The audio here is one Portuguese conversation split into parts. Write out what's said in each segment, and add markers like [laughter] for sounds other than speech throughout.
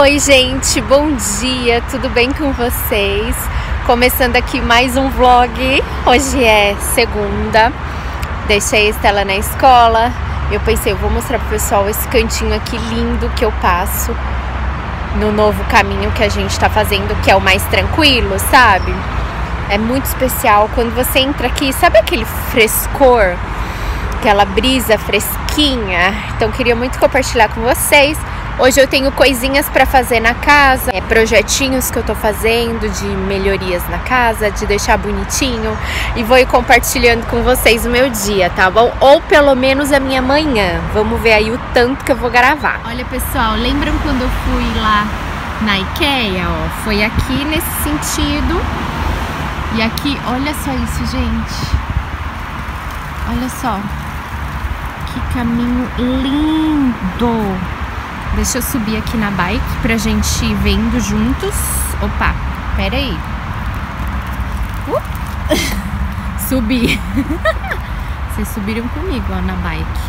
Oi, gente, bom dia, tudo bem com vocês? Começando aqui mais um vlog. Hoje é segunda, deixei a Estela na escola. Eu pensei, eu vou mostrar pro pessoal esse cantinho aqui lindo que eu passo no novo caminho que a gente tá fazendo, que é o mais tranquilo, sabe? É muito especial quando você entra aqui, sabe aquele frescor, aquela brisa fresquinha? Então, queria muito compartilhar com vocês. Hoje eu tenho coisinhas para fazer na casa, é, projetinhos que eu tô fazendo de melhorias na casa, de deixar bonitinho e vou ir compartilhando com vocês o meu dia, tá bom? Ou pelo menos a minha manhã. Vamos ver aí o tanto que eu vou gravar. Olha, pessoal, lembram quando eu fui lá na IKEA, ó? Foi aqui nesse sentido. E aqui, olha só isso, gente. Olha só. Que caminho lindo! Deixa eu subir aqui na bike pra gente ir vendo juntos. Opa, pera aí. Uh! [laughs] Subi. [laughs] Vocês subiram comigo, ó, na bike.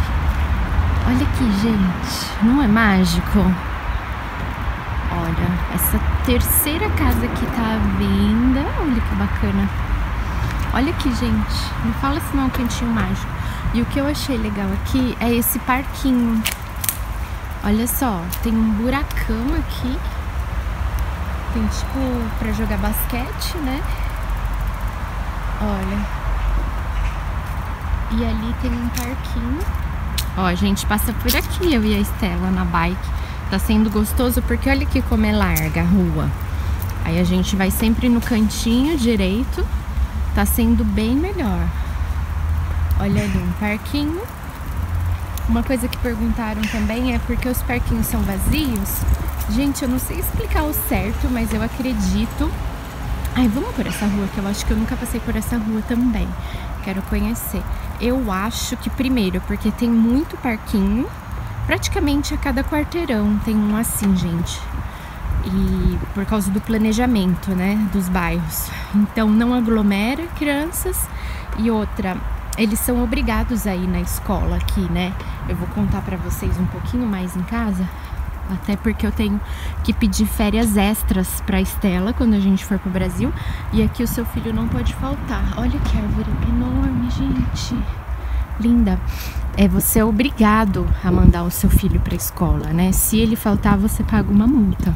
Olha aqui, gente. Não é mágico? Olha, essa terceira casa que tá à venda. Olha que bacana. Olha aqui, gente. Não fala se não é um cantinho mágico. E o que eu achei legal aqui é esse parquinho. Olha só, tem um buracão aqui. Tem tipo pra jogar basquete, né? Olha. E ali tem um parquinho. Ó, a gente passa por aqui, eu e a Estela na bike. Tá sendo gostoso porque olha aqui como é larga a rua. Aí a gente vai sempre no cantinho direito. Tá sendo bem melhor. Olha ali um parquinho. Uma coisa que perguntaram também é porque os parquinhos são vazios. Gente, eu não sei explicar o certo, mas eu acredito. Ai, vamos por essa rua, que eu acho que eu nunca passei por essa rua também. Quero conhecer. Eu acho que primeiro, porque tem muito parquinho, praticamente a cada quarteirão tem um assim, gente. E por causa do planejamento, né, dos bairros. Então não aglomera crianças e outra, eles são obrigados a ir na escola aqui, né? Eu vou contar para vocês um pouquinho mais em casa, até porque eu tenho que pedir férias extras para Estela quando a gente for pro Brasil, e aqui o seu filho não pode faltar. Olha que árvore enorme, gente. Linda. É você é obrigado a mandar o seu filho para escola, né? Se ele faltar, você paga uma multa.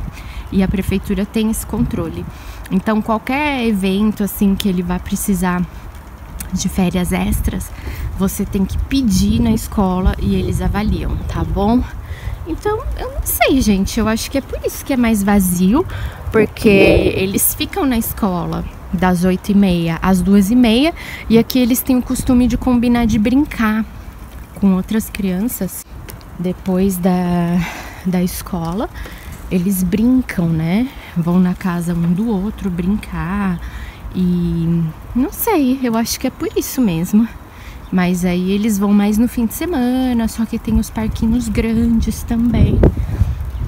E a prefeitura tem esse controle. Então, qualquer evento assim que ele vá precisar de férias extras, você tem que pedir na escola e eles avaliam, tá bom? Então, eu não sei, gente. Eu acho que é por isso que é mais vazio, porque eles ficam na escola das 8 e meia às duas e meia e aqui eles têm o costume de combinar de brincar com outras crianças depois da, da escola. Eles brincam, né? Vão na casa um do outro brincar e não sei, eu acho que é por isso mesmo. Mas aí eles vão mais no fim de semana, só que tem os parquinhos grandes também.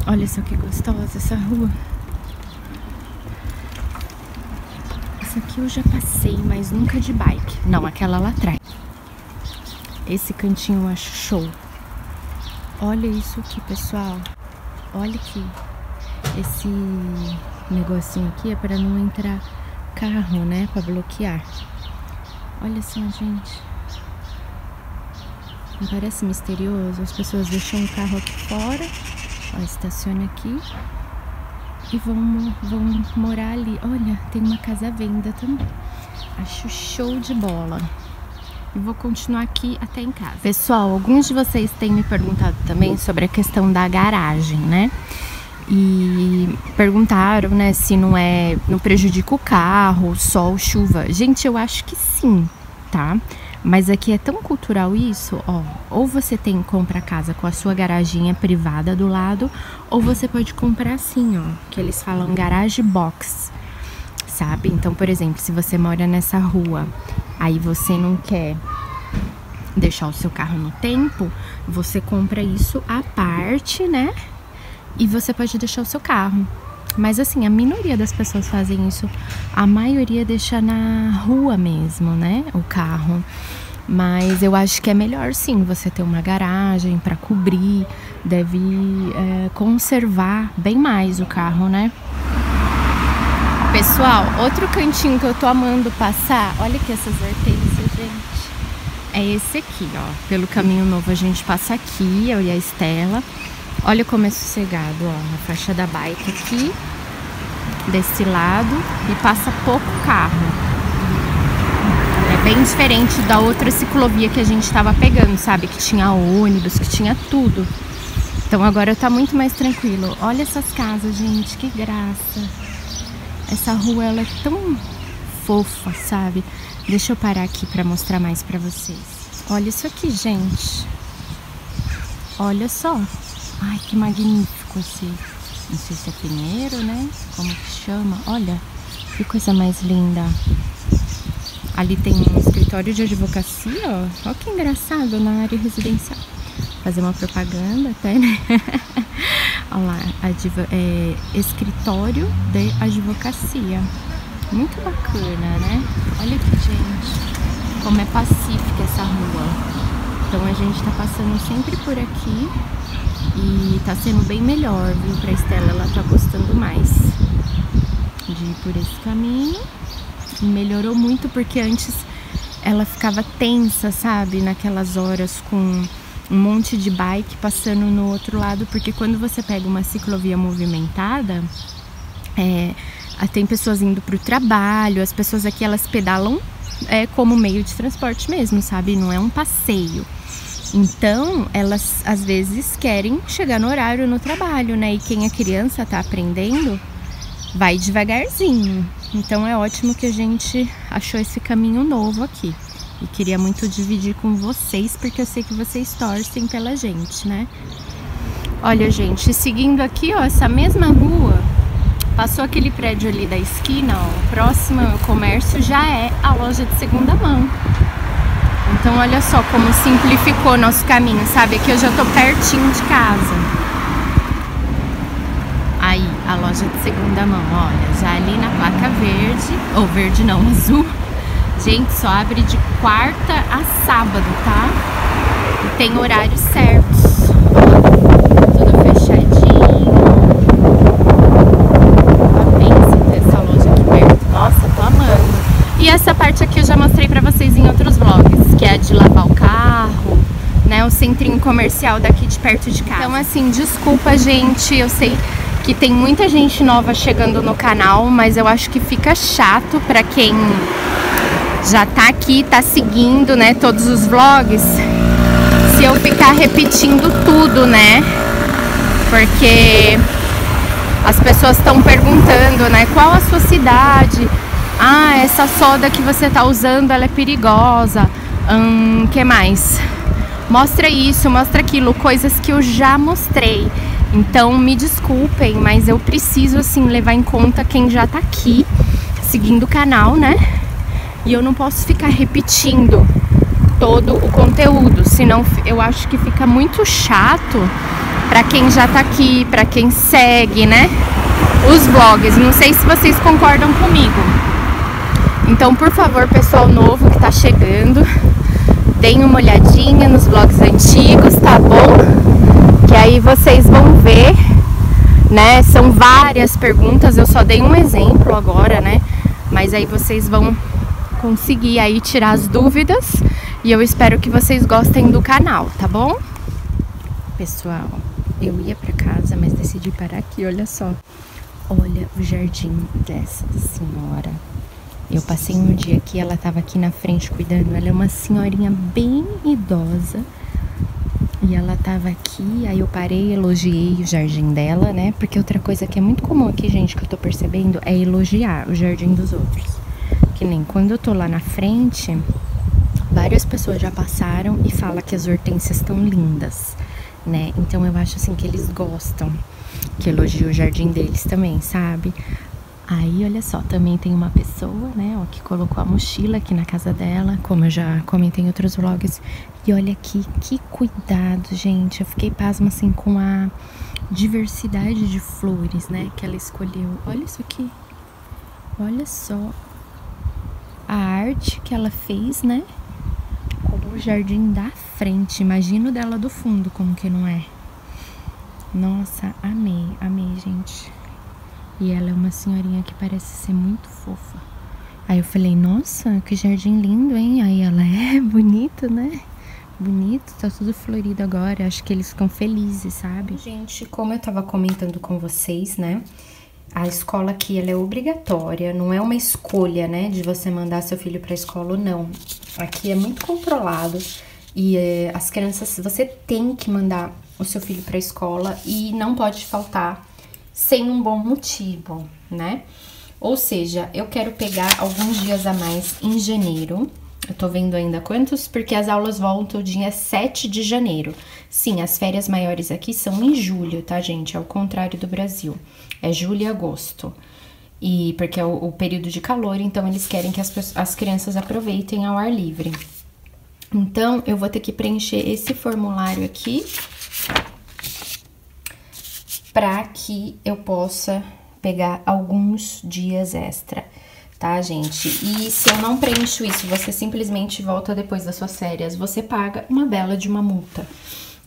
Olha só que gostosa essa rua. Essa aqui eu já passei, mas nunca de bike. Não, aquela lá atrás. Esse cantinho eu acho show. Olha isso aqui, pessoal. Olha aqui. Esse negocinho aqui é para não entrar carro, né? Para bloquear. Olha só, gente. Não parece misterioso? As pessoas deixam o carro aqui fora, ó, estaciona aqui e vão, vão morar ali. Olha, tem uma casa à venda também. Acho show de bola. E vou continuar aqui até em casa. Pessoal, alguns de vocês têm me perguntado também sobre a questão da garagem, né? E perguntaram, né, se não é, não prejudica o carro, sol, chuva. Gente, eu acho que sim, tá? Mas aqui é tão cultural isso, ó. Ou você tem compra casa com a sua garaginha privada do lado, ou você pode comprar assim, ó, que eles falam garage box. Sabe? Então, por exemplo, se você mora nessa rua, aí você não quer deixar o seu carro no tempo, você compra isso à parte, né? E você pode deixar o seu carro. Mas assim, a minoria das pessoas fazem isso. A maioria deixa na rua mesmo, né? O carro. Mas eu acho que é melhor sim você ter uma garagem para cobrir, deve é, conservar bem mais o carro, né? Pessoal, outro cantinho que eu tô amando passar, olha aqui essas hortênsias, gente. É esse aqui, ó. Pelo caminho novo a gente passa aqui, eu e a Estela. Olha como é sossegado, ó. A faixa da bike aqui, desse lado, e passa pouco carro. É bem diferente da outra ciclovia que a gente tava pegando, sabe? Que tinha ônibus, que tinha tudo. Então agora tá muito mais tranquilo. Olha essas casas, gente, que graça. Essa rua ela é tão fofa, sabe? Deixa eu parar aqui para mostrar mais para vocês. Olha isso aqui, gente. Olha só. Ai, que magnífico esse. Não sei se é pinheiro, né? Como que chama? Olha, que coisa mais linda. Ali tem um escritório de advocacia, ó. Olha que engraçado na área residencial. Fazer uma propaganda até, né? [laughs] Olha lá, é, escritório de advocacia. Muito bacana, né? Olha aqui, gente, como é pacífica essa rua. Então a gente tá passando sempre por aqui e tá sendo bem melhor, viu? Pra Estela, ela tá gostando mais de ir por esse caminho. Melhorou muito porque antes ela ficava tensa, sabe? Naquelas horas com um monte de bike passando no outro lado, porque quando você pega uma ciclovia movimentada, é, tem pessoas indo para o trabalho, as pessoas aqui elas pedalam é, como meio de transporte mesmo, sabe? Não é um passeio. Então, elas às vezes querem chegar no horário no trabalho, né? E quem é criança tá aprendendo, vai devagarzinho. Então é ótimo que a gente achou esse caminho novo aqui. E queria muito dividir com vocês, porque eu sei que vocês torcem pela gente, né? Olha, gente, seguindo aqui, ó, essa mesma rua, passou aquele prédio ali da esquina, ó, próximo ao comércio já é a loja de segunda mão. Então olha só como simplificou nosso caminho, sabe? Aqui eu já tô pertinho de casa. Aí, a loja de segunda mão, olha, já ali na placa verde, ou verde não, [laughs] azul, Gente, só abre de quarta a sábado, tá? E tem horários certos. Tudo fechadinho. Pensa ter essa loja aqui perto. Nossa, tô amando. E essa parte aqui eu já mostrei pra vocês em outros vlogs, que é de lavar o carro, né? O centrinho comercial daqui de perto de casa. Então, assim, desculpa, gente, eu sei que tem muita gente nova chegando no canal, mas eu acho que fica chato pra quem já tá aqui, tá seguindo, né, todos os vlogs, se eu ficar repetindo tudo, né? Porque as pessoas estão perguntando, né, qual a sua cidade? Ah, essa soda que você tá usando, ela é perigosa. Hum, que mais? Mostra isso, mostra aquilo, coisas que eu já mostrei. Então, me desculpem, mas eu preciso assim levar em conta quem já tá aqui seguindo o canal, né? E eu não posso ficar repetindo todo o conteúdo, senão eu acho que fica muito chato para quem já tá aqui, para quem segue, né? Os vlogs. Não sei se vocês concordam comigo. Então, por favor, pessoal novo que tá chegando, deem uma olhadinha nos vlogs antigos, tá bom? Que aí vocês vão ver, né? São várias perguntas, eu só dei um exemplo agora, né? Mas aí vocês vão conseguir aí tirar as dúvidas e eu espero que vocês gostem do canal, tá bom? Pessoal, eu ia para casa, mas decidi parar aqui, olha só. Olha o jardim dessa senhora. Eu passei um dia aqui, ela tava aqui na frente cuidando. Ela é uma senhorinha bem idosa. E ela tava aqui, aí eu parei, elogiei o jardim dela, né? Porque outra coisa que é muito comum aqui, gente, que eu tô percebendo, é elogiar o jardim dos outros. Que nem quando eu tô lá na frente, várias pessoas já passaram e falam que as hortênsias estão lindas, né? Então eu acho assim que eles gostam que elogie o jardim deles também, sabe? Aí, olha só, também tem uma pessoa, né, ó, que colocou a mochila aqui na casa dela, como eu já comentei em outros vlogs. E olha aqui, que cuidado, gente. Eu fiquei pasma, assim, com a diversidade de flores, né, que ela escolheu. Olha isso aqui. Olha só a arte que ela fez, né? Como o jardim da frente. Imagina o dela do fundo, como que não é. Nossa, amei, amei, gente. E ela é uma senhorinha que parece ser muito fofa. Aí eu falei, nossa, que jardim lindo, hein? Aí ela, é [laughs] bonito, né? Bonito, tá tudo florido agora. Acho que eles ficam felizes, sabe? Gente, como eu tava comentando com vocês, né? A escola aqui, ela é obrigatória, não é uma escolha, né? De você mandar seu filho pra escola ou não. Aqui é muito controlado. E é, as crianças, você tem que mandar o seu filho pra escola e não pode faltar sem um bom motivo, né? Ou seja, eu quero pegar alguns dias a mais em janeiro. Eu tô vendo ainda quantos, porque as aulas voltam dia 7 de janeiro. Sim, as férias maiores aqui são em julho, tá, gente? Ao contrário do Brasil. É julho e agosto. E porque é o, o período de calor, então eles querem que as, as crianças aproveitem ao ar livre. Então, eu vou ter que preencher esse formulário aqui para que eu possa pegar alguns dias extra, tá, gente? E se eu não preencho isso, você simplesmente volta depois das suas férias, você paga uma bela de uma multa.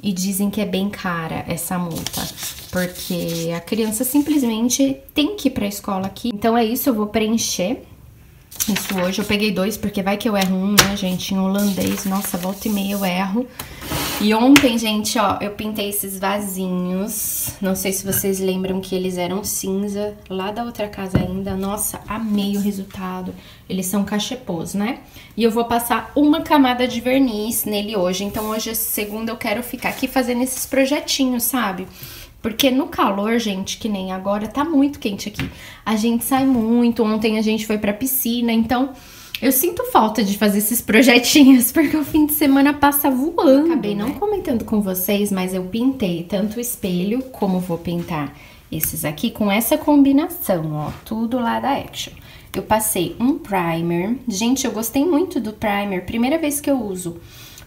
E dizem que é bem cara essa multa, porque a criança simplesmente tem que ir pra escola aqui. Então é isso, eu vou preencher isso hoje. Eu peguei dois, porque vai que eu erro um, né, gente? Em holandês, nossa, volta e meia eu erro. E ontem, gente, ó, eu pintei esses vasinhos. Não sei se vocês lembram que eles eram cinza, lá da outra casa ainda. Nossa, amei o resultado. Eles são cachepôs, né? E eu vou passar uma camada de verniz nele hoje. Então, hoje, segunda, eu quero ficar aqui fazendo esses projetinhos, sabe? Porque no calor, gente, que nem agora, tá muito quente aqui. A gente sai muito, ontem a gente foi pra piscina, então eu sinto falta de fazer esses projetinhos, [laughs] porque o fim de semana passa voando. Acabei não né? comentando com vocês, mas eu pintei tanto o espelho, como vou pintar esses aqui, com essa combinação, ó, tudo lá da Action. Eu passei um primer. Gente, eu gostei muito do primer, primeira vez que eu uso.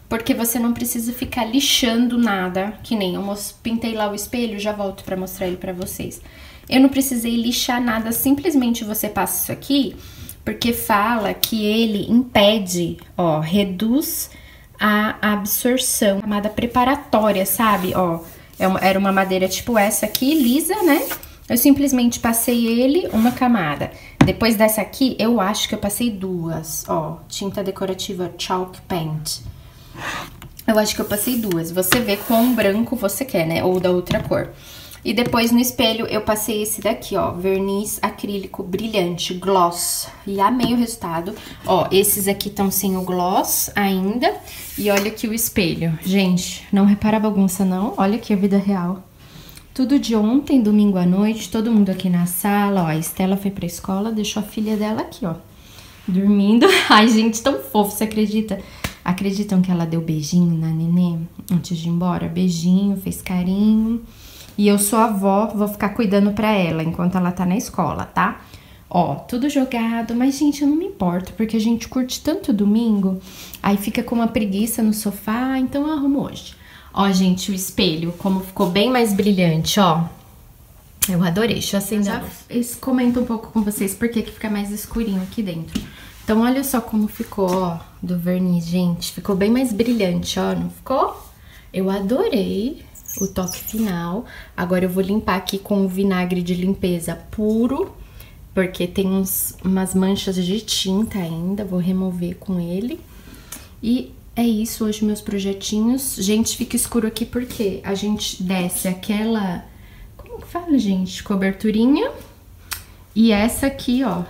Porque você não precisa ficar lixando nada, que nem eu pintei lá o espelho, já volto pra mostrar ele pra vocês. Eu não precisei lixar nada, simplesmente você passa isso aqui porque fala que ele impede, ó, reduz a absorção, camada preparatória, sabe? Ó, é uma, era uma madeira tipo essa aqui, lisa, né? Eu simplesmente passei ele uma camada. Depois dessa aqui, eu acho que eu passei duas, ó, tinta decorativa Chalk Paint. Eu acho que eu passei duas. Você vê quão branco você quer, né? Ou da outra cor. E depois no espelho eu passei esse daqui, ó, verniz acrílico brilhante, gloss. E amei o resultado. Ó, esses aqui estão sem o gloss ainda. E olha aqui o espelho. Gente, não repara a bagunça não. Olha aqui a vida real. Tudo de ontem, domingo à noite, todo mundo aqui na sala, ó. A Estela foi pra escola, deixou a filha dela aqui, ó. Dormindo. [laughs] Ai, gente, tão fofo, você acredita? Acreditam que ela deu beijinho na nenê antes de ir embora? Beijinho, fez carinho. E eu sou avó, vou ficar cuidando pra ela enquanto ela tá na escola, tá? Ó, tudo jogado, mas gente, eu não me importo, porque a gente curte tanto domingo, aí fica com uma preguiça no sofá, então eu arrumo hoje. Ó, gente, o espelho, como ficou bem mais brilhante, ó. Eu adorei, deixa eu acender. Já comento um pouco com vocês porque que fica mais escurinho aqui dentro. Então, olha só como ficou, ó, do verniz, gente. Ficou bem mais brilhante, ó, não ficou? Eu adorei o toque final. Agora eu vou limpar aqui com o vinagre de limpeza puro, porque tem uns, umas manchas de tinta ainda, vou remover com ele. E é isso, hoje meus projetinhos. Gente, fica escuro aqui porque a gente desce aquela... Como que fala, gente? Coberturinha. E essa aqui, ó.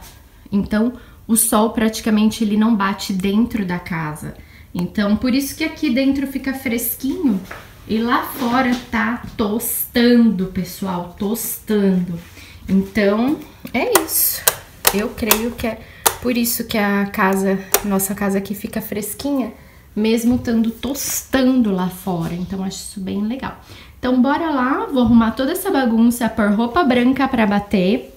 Então, o sol praticamente ele não bate dentro da casa. Então, por isso que aqui dentro fica fresquinho, e lá fora tá tostando, pessoal, tostando. Então, é isso. Eu creio que é por isso que a casa, nossa casa aqui fica fresquinha, mesmo estando tostando lá fora. Então, acho isso bem legal. Então, bora lá, vou arrumar toda essa bagunça, pôr roupa branca pra bater.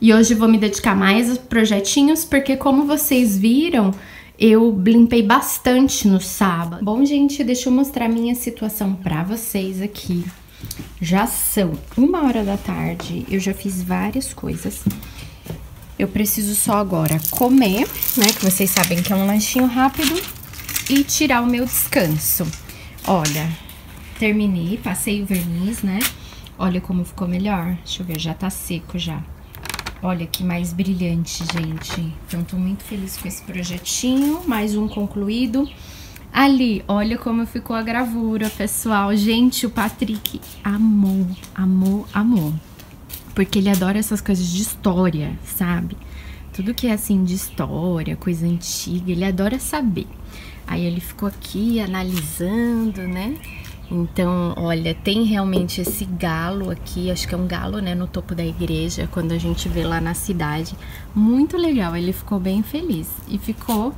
E hoje vou me dedicar mais aos projetinhos, porque como vocês viram, eu limpei bastante no sábado. Bom, gente, deixa eu mostrar minha situação pra vocês aqui. Já são uma hora da tarde, eu já fiz várias coisas. Eu preciso só agora comer, né, que vocês sabem que é um lanchinho rápido. e tirar o meu descanso. Olha, terminei, passei o verniz, né? Olha como ficou melhor. Deixa eu ver, já tá seco já. Olha que mais brilhante, gente. Então, tô muito feliz com esse projetinho. Mais um concluído. Ali, olha como ficou a gravura, pessoal. Gente, o Patrick amou, amou, amou. Porque ele adora essas coisas de história, sabe? Tudo que é assim de história, coisa antiga, ele adora saber. Aí ele ficou aqui analisando, né? Então, olha, tem realmente esse galo aqui, acho que é um galo, né, no topo da igreja, quando a gente vê lá na cidade. Muito legal, ele ficou bem feliz. E ficou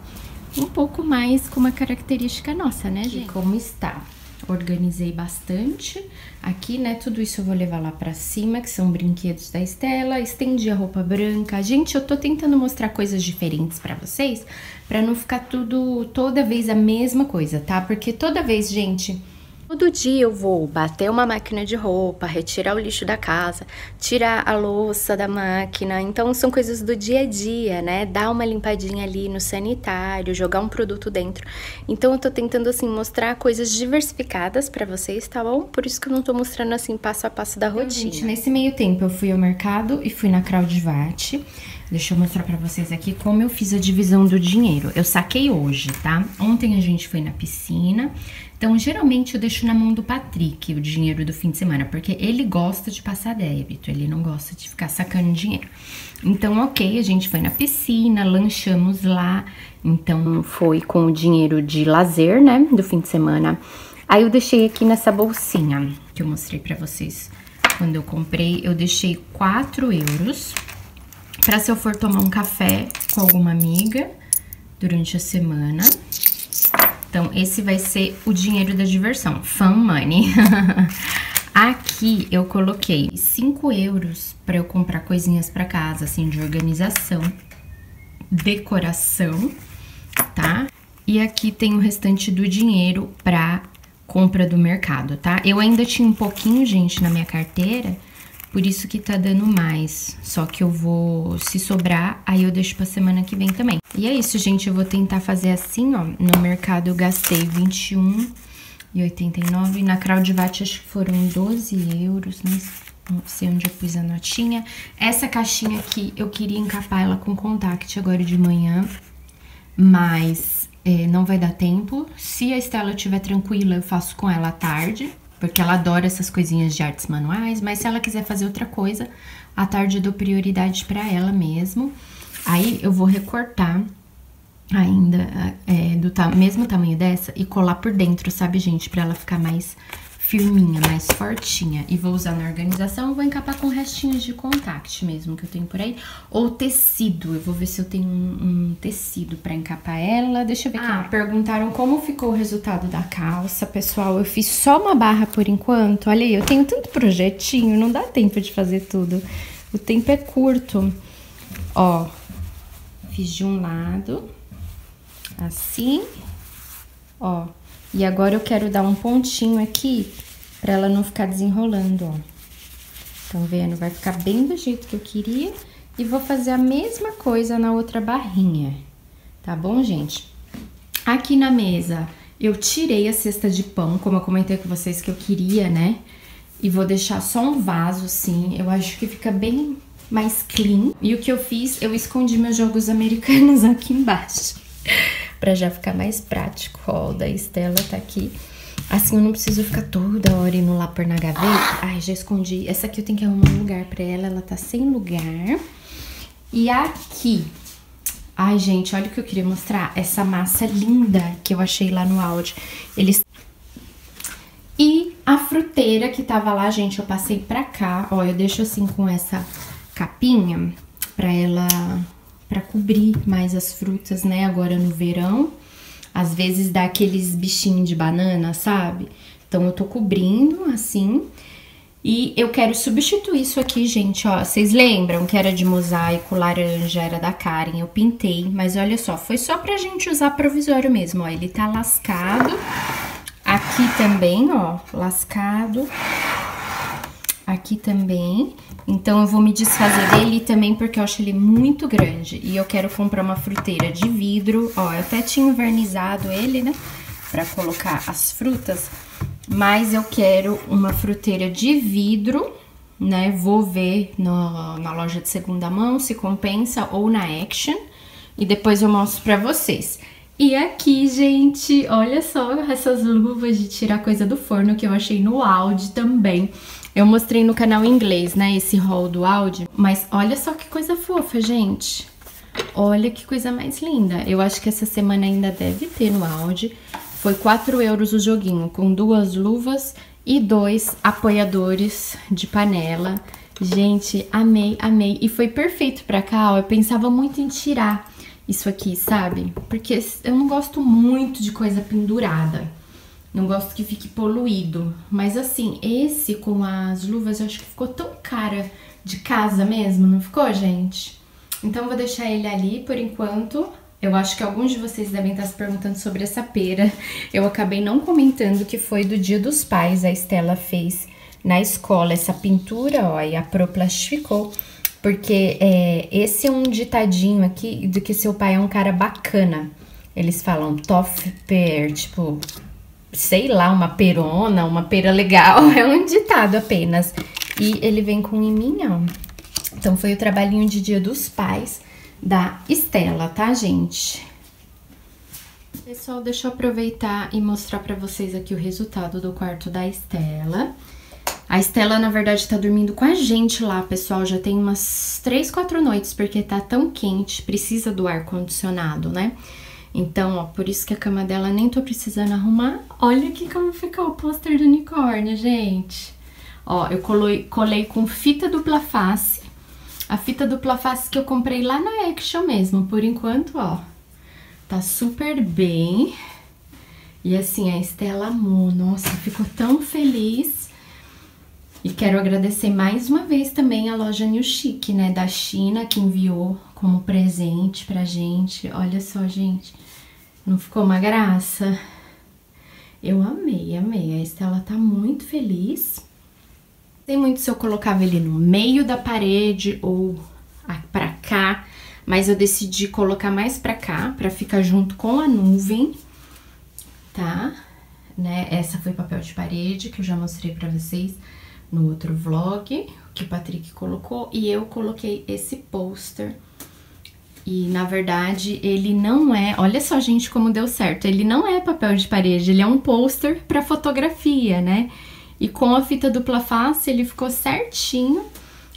um pouco mais com uma característica nossa, né, gente? E como está? Organizei bastante. Aqui, né, tudo isso eu vou levar lá pra cima, que são brinquedos da Estela. Estendi a roupa branca. Gente, eu tô tentando mostrar coisas diferentes pra vocês, pra não ficar tudo, toda vez a mesma coisa, tá? Porque toda vez, gente Todo dia eu vou bater uma máquina de roupa, retirar o lixo da casa, tirar a louça da máquina. Então são coisas do dia a dia, né? Dar uma limpadinha ali no sanitário, jogar um produto dentro. Então eu tô tentando assim mostrar coisas diversificadas para vocês, tá bom? Por isso que eu não tô mostrando assim passo a passo da rotina. Então, gente, nesse meio tempo eu fui ao mercado e fui na Crowdvat. Deixa eu mostrar pra vocês aqui como eu fiz a divisão do dinheiro. Eu saquei hoje, tá? Ontem a gente foi na piscina. Então, geralmente eu deixo na mão do Patrick o dinheiro do fim de semana, porque ele gosta de passar débito, ele não gosta de ficar sacando dinheiro. Então, ok, a gente foi na piscina, lanchamos lá. Então, foi com o dinheiro de lazer, né, do fim de semana. Aí eu deixei aqui nessa bolsinha que eu mostrei pra vocês. Quando eu comprei, eu deixei 4 euros para se eu for tomar um café com alguma amiga durante a semana. Então, esse vai ser o dinheiro da diversão, fun money. [laughs] Aqui eu coloquei 5 euros para eu comprar coisinhas para casa, assim, de organização, decoração, tá? E aqui tem o restante do dinheiro para compra do mercado, tá? Eu ainda tinha um pouquinho, gente, na minha carteira, por isso que tá dando mais. Só que eu vou, se sobrar, aí eu deixo pra semana que vem também. E é isso, gente. Eu vou tentar fazer assim, ó. No mercado eu gastei 21 e 89. Na Crowdvat acho que foram 12 euros, né? Não sei onde eu pus a notinha. Essa caixinha aqui, eu queria encapar ela com contact agora de manhã. Mas é, não vai dar tempo. Se a Estela estiver tranquila, eu faço com ela à tarde porque ela adora essas coisinhas de artes manuais, mas se ela quiser fazer outra coisa, à tarde eu dou prioridade para ela mesmo. Aí eu vou recortar ainda é, do ta mesmo tamanho dessa e colar por dentro, sabe, gente? Pra ela ficar mais firminha, mais fortinha. E vou usar na organização, vou encapar com restinhos de contact mesmo que eu tenho por aí. Ou tecido, eu vou ver se eu tenho um, um tecido pra encapar ela. Deixa eu ver ah, aqui. perguntaram como ficou o resultado da calça, pessoal. Eu fiz só uma barra por enquanto. Olha aí, eu tenho tanto projetinho, não dá tempo de fazer tudo. O tempo é curto. Ó, fiz de um lado, assim, ó. E agora eu quero dar um pontinho aqui pra ela não ficar desenrolando, ó. Estão vendo? Vai ficar bem do jeito que eu queria. E vou fazer a mesma coisa na outra barrinha, tá bom, gente? Aqui na mesa, eu tirei a cesta de pão, como eu comentei com vocês que eu queria, né? E vou deixar só um vaso, assim. Eu acho que fica bem mais clean. E o que eu fiz, eu escondi meus jogos americanos [laughs] aqui embaixo para já ficar mais prático. Ó, o da Estela tá aqui. Assim eu não preciso ficar toda hora indo lá por na gaveta. Ai, já escondi. Essa aqui eu tenho que arrumar um lugar pra ela, ela tá sem lugar. E aqui, ai gente, olha o que eu queria mostrar. Essa massa linda que eu achei lá no áudio. Eles... E a fruteira que tava lá, gente, eu passei pra cá. Ó, eu deixo assim com essa capinha pra ela para cobrir mais as frutas, né? Agora no verão, às vezes dá aqueles bichinhos de banana, sabe? Então eu tô cobrindo assim. E eu quero substituir isso aqui, gente, ó. Vocês lembram que era de mosaico, laranja, era da Karen. Eu pintei, mas olha só, foi só pra gente usar provisório mesmo, ó. Ele tá lascado. Aqui também, ó, lascado. Aqui também. Então eu vou me desfazer dele também porque eu acho ele muito grande. E eu quero comprar uma fruteira de vidro. Ó, eu até tinha vernizado ele, né? Pra colocar as frutas. Mas eu quero uma fruteira de vidro, né? Vou ver no, na loja de segunda mão se compensa ou na Action. E depois eu mostro pra vocês. E aqui, gente, olha só essas luvas de tirar coisa do forno que eu achei no Audi também. Eu mostrei no canal em inglês, né, esse haul do Audi, mas olha só que coisa fofa, gente. Olha que coisa mais linda. Eu acho que essa semana ainda deve ter no Audi. Foi 4 euros o joguinho, com duas luvas e dois apoiadores de panela. Gente, amei, amei. E foi perfeito pra cá, ó. Eu pensava muito em tirar isso aqui, sabe? Porque eu não gosto muito de coisa pendurada. Não gosto que fique poluído. Mas assim, esse com as luvas eu acho que ficou tão cara de casa mesmo, não ficou, gente? Então vou deixar ele ali por enquanto. Eu acho que alguns de vocês devem estar se perguntando sobre essa pera. Eu acabei não comentando que foi do Dia dos Pais. A Estela fez na escola essa pintura, ó, e a Pro plastificou. Porque é, esse é um ditadinho aqui do que seu pai é um cara bacana. Eles falam tough pear, tipo, sei lá, uma perona, uma pera legal, [laughs] é um ditado apenas. E ele vem com iminha, ó. Então foi o trabalhinho de dia dos pais da Estela, tá, gente? Pessoal, deixa eu aproveitar e mostrar pra vocês aqui o resultado do quarto da Estela. A Estela, na verdade, tá dormindo com a gente lá, pessoal, já tem umas 3, 4 noites, porque tá tão quente, precisa do ar-condicionado, né? Então, ó, por isso que a cama dela nem tô precisando arrumar. Olha aqui como ficou o pôster do unicórnio, gente. Ó, eu colei, colei com fita dupla face. A fita dupla face que eu comprei lá na Action mesmo. Por enquanto, ó, tá super bem. E assim, a Estela amou. Nossa, ficou tão feliz. E quero agradecer mais uma vez também a loja New Chic, né, da China, que enviou como presente pra gente. Olha só, gente, não ficou uma graça? Eu amei, amei. A Estela tá muito feliz. Tem muito se eu colocava ele no meio da parede ou pra cá, mas eu decidi colocar mais pra cá, pra ficar junto com a nuvem, tá? Né? Essa foi papel de parede, que eu já mostrei pra vocês no outro vlog, que o Patrick colocou, e eu coloquei esse pôster. E, na verdade, ele não é... Olha só, gente, como deu certo. Ele não é papel de parede, ele é um pôster para fotografia, né? E com a fita dupla face, ele ficou certinho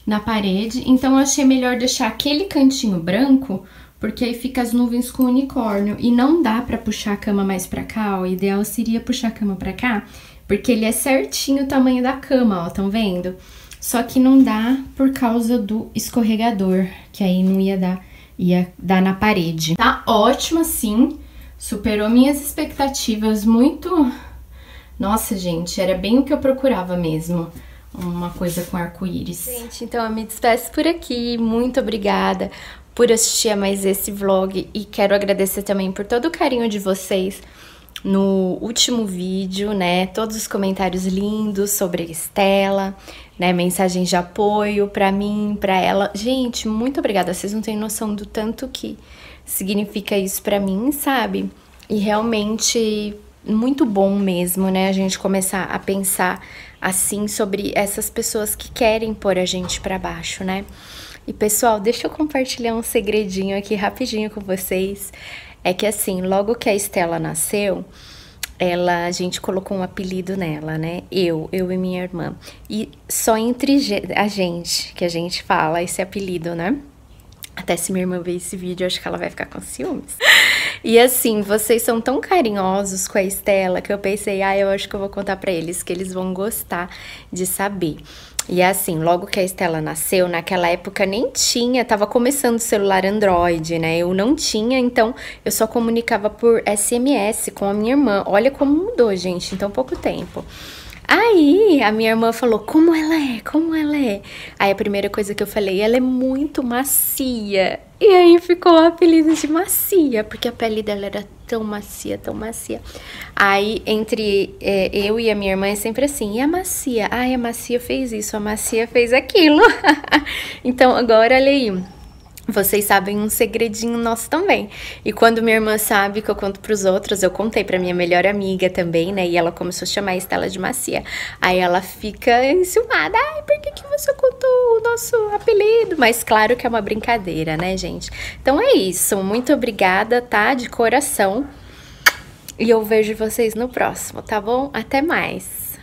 na parede. Então, eu achei melhor deixar aquele cantinho branco, porque aí fica as nuvens com unicórnio. E não dá pra puxar a cama mais pra cá, o ideal seria puxar a cama pra cá porque ele é certinho o tamanho da cama, ó, estão vendo? Só que não dá por causa do escorregador, que aí não ia dar, ia dar na parede. Tá ótimo assim, superou minhas expectativas muito... Nossa, gente, era bem o que eu procurava mesmo uma coisa com arco-íris. Gente, então eu me despeço por aqui. Muito obrigada por assistir a mais esse vlog e quero agradecer também por todo o carinho de vocês no último vídeo, né? Todos os comentários lindos sobre a Estela, né? Mensagens de apoio para mim, para ela. Gente, muito obrigada. Vocês não têm noção do tanto que significa isso para mim, sabe? E realmente muito bom mesmo, né? A gente começar a pensar assim sobre essas pessoas que querem pôr a gente para baixo, né? E pessoal, deixa eu compartilhar um segredinho aqui rapidinho com vocês. É que assim, logo que a Estela nasceu, ela a gente colocou um apelido nela, né? Eu, eu e minha irmã. E só entre a gente que a gente fala esse apelido, né? Até se minha irmã ver esse vídeo, acho que ela vai ficar com ciúmes. E assim, vocês são tão carinhosos com a Estela que eu pensei, ah, eu acho que eu vou contar para eles que eles vão gostar de saber. E é assim, logo que a Estela nasceu, naquela época nem tinha, tava começando o celular Android, né? Eu não tinha, então eu só comunicava por SMS com a minha irmã. Olha como mudou, gente, em tão pouco tempo. Aí a minha irmã falou: Como ela é? Como ela é? Aí a primeira coisa que eu falei: Ela é muito macia. E aí ficou o apelido de macia, porque a pele dela era tão macia, tão macia. Aí entre é, eu e a minha irmã é sempre assim: E a macia? Ai, a macia fez isso, a macia fez aquilo. [laughs] então agora olha aí vocês sabem um segredinho nosso também. E quando minha irmã sabe que eu conto pros outros, eu contei pra minha melhor amiga também, né? E ela começou a chamar a Estela de Macia. Aí ela fica enciumada. Ai, por que, que você contou o nosso apelido? Mas claro que é uma brincadeira, né, gente? Então é isso. Muito obrigada, tá? De coração. E eu vejo vocês no próximo, tá bom? Até mais.